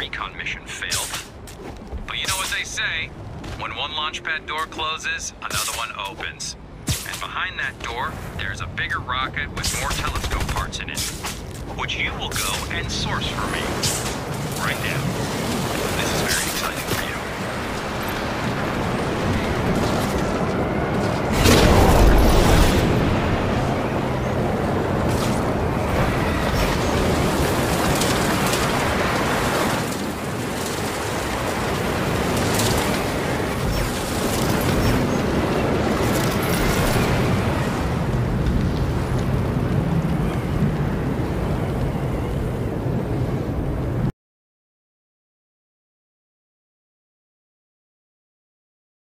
Recon mission failed. But you know what they say. When one launch pad door closes, another one opens. And behind that door, there's a bigger rocket with more telescope parts in it. Which you will go and source for me.